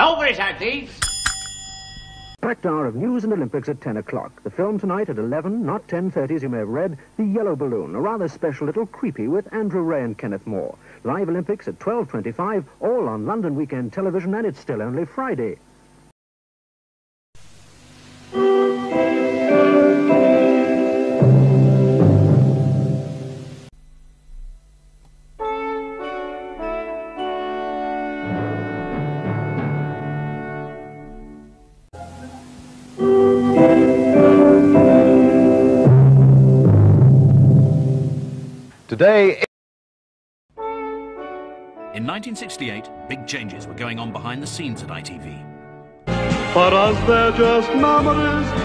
Over it, please. Packed hour of news and Olympics at 10 o'clock. The film tonight at 11, not 10.30 as you may have read, The Yellow Balloon, a rather special little creepy with Andrew Ray and Kenneth More. Live Olympics at 12.25, all on London Weekend Television, and it's still only Friday. Today, In 1968, big changes were going on behind the scenes at ITV. But as they're just memories